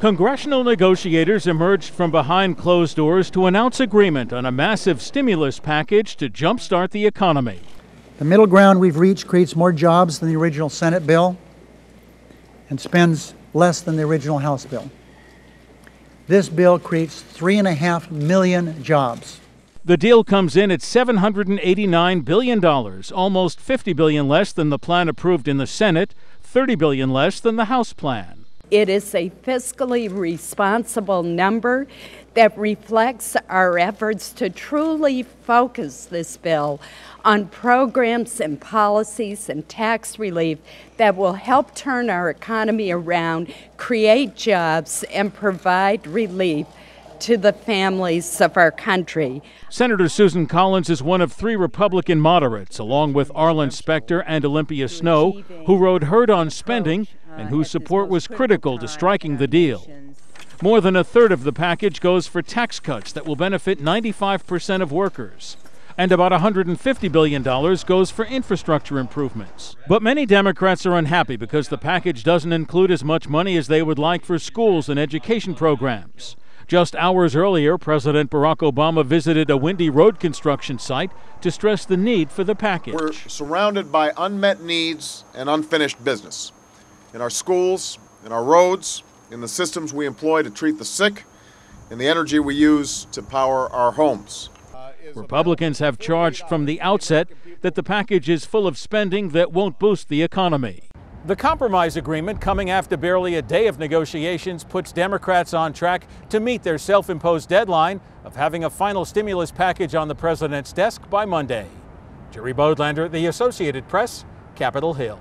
Congressional negotiators emerged from behind closed doors to announce agreement on a massive stimulus package to jumpstart the economy. The middle ground we've reached creates more jobs than the original Senate bill and spends less than the original House bill. This bill creates three and a half million jobs. The deal comes in at $789 billion, almost 50 billion less than the plan approved in the Senate, 30 billion less than the House plan. It is a fiscally responsible number that reflects our efforts to truly focus this bill on programs and policies and tax relief that will help turn our economy around, create jobs, and provide relief to the families of our country. Senator Susan Collins is one of three Republican moderates, along with Arlen Specter and Olympia Snowe, who rode herd on spending and whose support was critical to striking the deal. More than a third of the package goes for tax cuts that will benefit 95% of workers. And about $150 billion goes for infrastructure improvements. But many Democrats are unhappy because the package doesn't include as much money as they would like for schools and education programs. Just hours earlier, President Barack Obama visited a windy road construction site to stress the need for the package. We're surrounded by unmet needs and unfinished business in our schools, in our roads, in the systems we employ to treat the sick, in the energy we use to power our homes. Republicans have charged from the outset that the package is full of spending that won't boost the economy. The compromise agreement, coming after barely a day of negotiations, puts Democrats on track to meet their self imposed deadline of having a final stimulus package on the president's desk by Monday. Jerry Bodlander, The Associated Press, Capitol Hill.